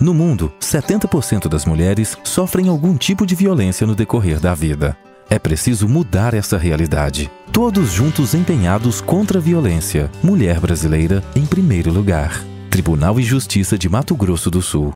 No mundo, 70% das mulheres sofrem algum tipo de violência no decorrer da vida. É preciso mudar essa realidade. Todos juntos empenhados contra a violência. Mulher brasileira em primeiro lugar. Tribunal e Justiça de Mato Grosso do Sul.